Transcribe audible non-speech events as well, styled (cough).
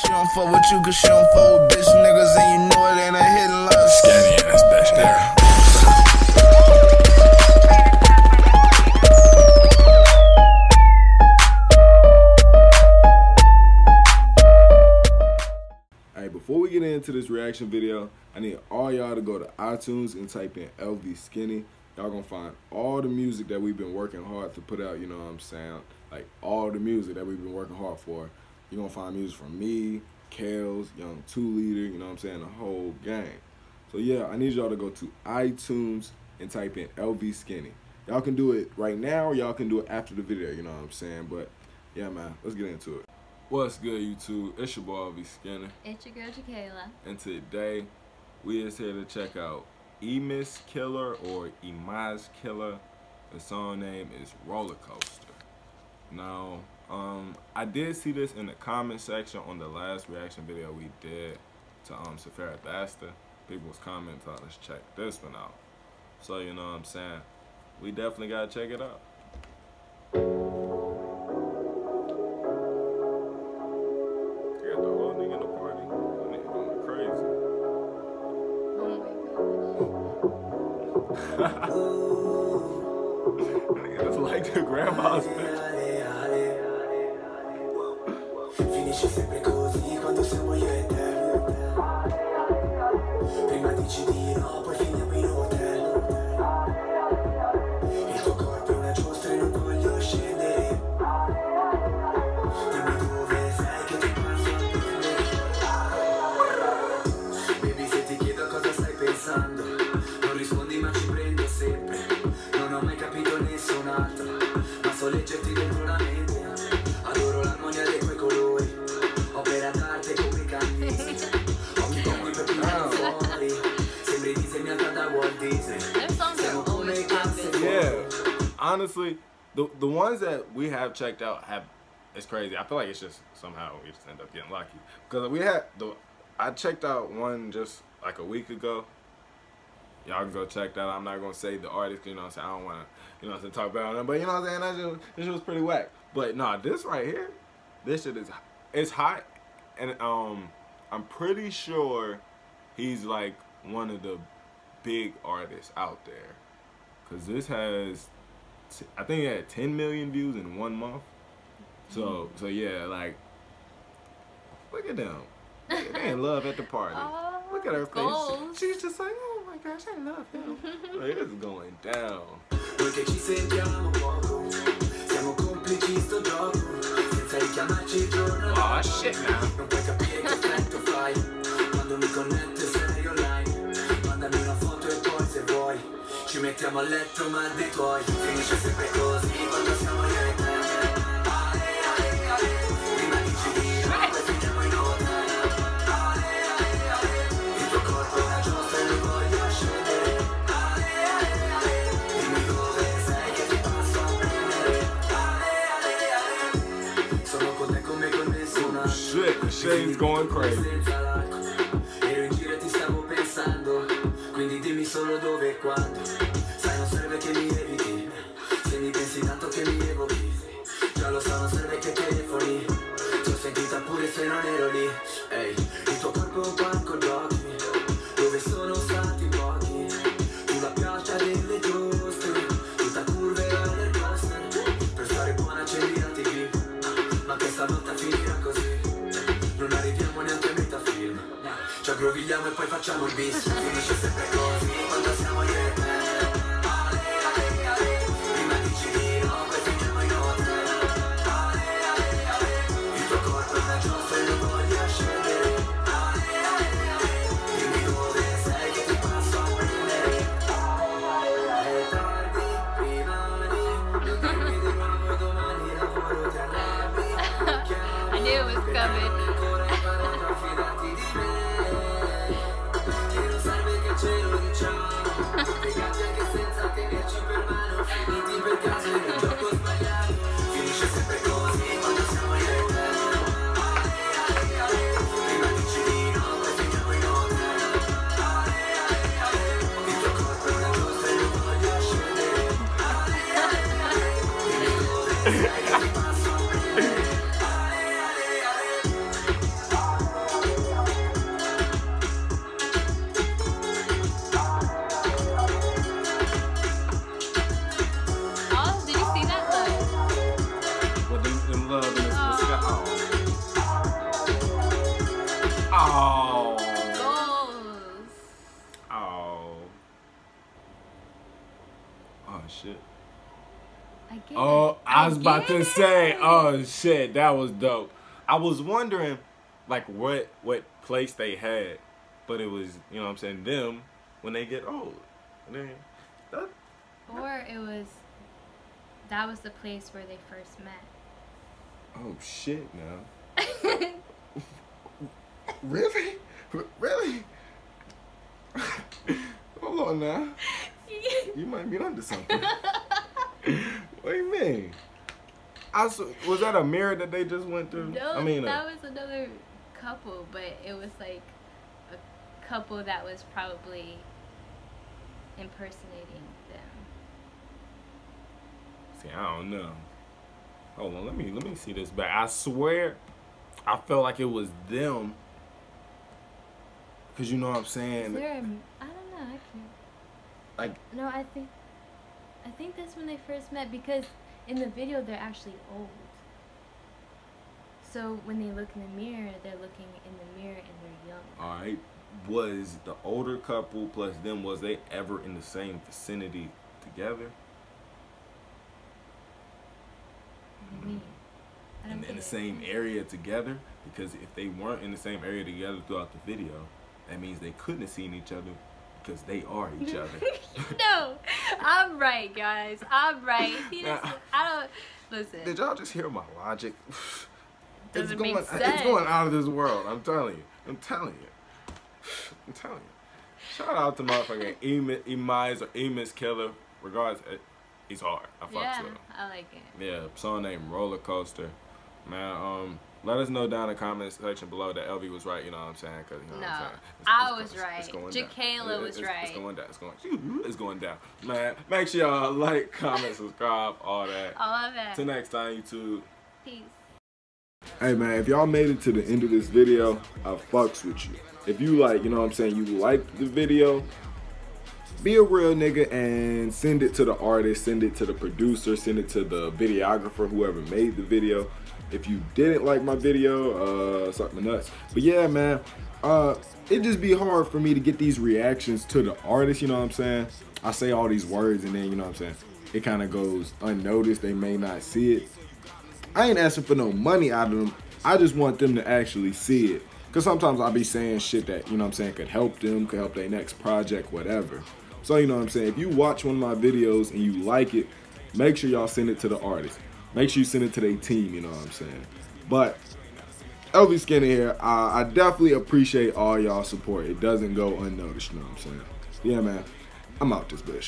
She don't fuck with you cause she don't fuck with bitch niggas and you know it ain't a hidden love. Scanny ass bitch there. Hey, before we get into this reaction video, I need all y'all to go to iTunes and type in LV Skinny. Y'all gonna find all the music that we've been working hard to put out, you know what I'm saying? Like all the music that we've been working hard for. You're gonna find music from me, Kales, Young Two Leader, you know what I'm saying? The whole gang. So yeah, I need y'all to go to iTunes and type in LV Skinny. Y'all can do it right now y'all can do it after the video, you know what I'm saying? But yeah, man, let's get into it. What's good, YouTube? It's your boy LV Skinny. It's your girl Jakayla. And today, we is here to check out Emis Killa or Emaz Killer. The song name is Roller Coaster. Now, um, I did see this in the comment section on the last reaction video we did to um Sfera Ebbasta. People was commenting, let's check this one out. So you know what I'm saying? We definitely gotta check it out. Got the whole nigga in the party. That nigga going crazy. Oh my god. (laughs) Nigga, It's like the grandma's (laughs) picture. Finisce sempre così quando siamo io e te. Prima dici di no, poi finiamo in hotel Yeah. Honestly, the the ones that we have checked out have it's crazy. I feel like it's just somehow we just end up getting lucky because we had the I checked out one just like a week ago. Y'all can go check that. out. I'm not gonna say the artist, you know. what I'm saying I don't want to, you know, what I'm saying, talk about them, but you know what I'm saying. That just this shit was pretty whack. But nah, this right here, this shit is it's hot, and um, I'm pretty sure he's like one of the big artists out there. Cause this has, t- I think it had 10 million views in one month. So, mm-hmm. so yeah, like, look at them. Look (laughs) They in love at the party. Aw, look at her face. goals. She's just like, oh my gosh, I love him. (laughs) like, it's going down. Noi che ci sentiamo Ci mettiamo a letto ma dei tuoi Finisce sempre così quando siamo io e te Shit, going crazy. Quando Sai non serve che mi eviti Se mi pensi tanto che mi evochi Già lo so non serve che telefoni. Ti ho sentita pure se non ero lì e poi facciamo il bis. Finisce sempre così quando siamo io e te. Ale, ale, ale Prima dici di no, poi finiamo in hotel Ale, ale, ale Il tuo corpo è una giostra e non voglio scendere Ale, ale, ale Dimmi dove sei che ti passo a prendere. È tardi, rimani Non di nuovo domani lavoro ti arrabbi I knew it was coming. Get Oh, it. I was about to get say, oh shit, that was dope. I was wondering, like, what what place they had, but it was, you know, what I'm saying them when they get old. And then, that, Or it was. That was the place where they first met. oh shit, now. (laughs) Really? Really? (laughs) Hold on now. (laughs) You might be onto something. What do you mean? I s- was that a mirror that they just went through? no, I mean, that uh, was another couple, but it was like a couple that was probably impersonating them. see, I don't know. Hold on, let me let me see this back. I swear, I felt like it was them. Cause you know what I'm Is saying. there a, I don't know. I can't. Like, No, I think. I think that's when they first met because in the video they're actually old. So when they look in the mirror, they're looking in the mirror and they're young. all right, was the older couple plus them was they ever in the same vicinity together? What do you mean? In, in the same area together because if they weren't in the same area together throughout the video, that means they couldn't have seen each other because they are each other. (laughs) no, I'm right, guys. I'm right. He doesn't. I don't listen. Did y'all just hear my logic? (sighs) Doesn't it's going, make It's going out of this world. I'm telling you. I'm telling you. (sighs) I'm telling you. Shout out to motherfucking Emis, Emis or Emis Killa. Regards, it, he's hard. I fucks yeah, with him. I like it. Yeah, song named Roller Coaster. Man, um, let us know down in the comment section below that LV was right. You know what I'm saying? Cause you know what I'm No, saying. I go- was right. going. Jacayla was it's, right. It's going down. It's going. It's going down. Man, make sure y'all like, comment, subscribe, all that. All of that. Till next time, YouTube. Peace. Hey man, if y'all made it to the end of this video, I fucks with you. If you like, you know what I'm saying, you like the video, be a real nigga and send it to the artist, send it to the producer, send it to the videographer, whoever made the video. If you didn't like my video, uh, my nuts. But yeah, man, uh, it just be hard for me to get these reactions to the artist, you know what I'm saying? I say all these words and then, you know what I'm saying, it kind of goes unnoticed. They may not see it. I ain't asking for no money out of them. I just want them to actually see it. Cause sometimes I'll be saying shit that, you know what I'm saying, could help them, could help their next project, whatever. So you know what I'm saying, if you watch one of my videos and you like it, make sure y'all send it to the artist. Make sure you send it to their team, you know what I'm saying. But LV Skinner here, I, I definitely appreciate all y'all support. It doesn't go unnoticed, you know what I'm saying. Yeah man, I'm out this bitch.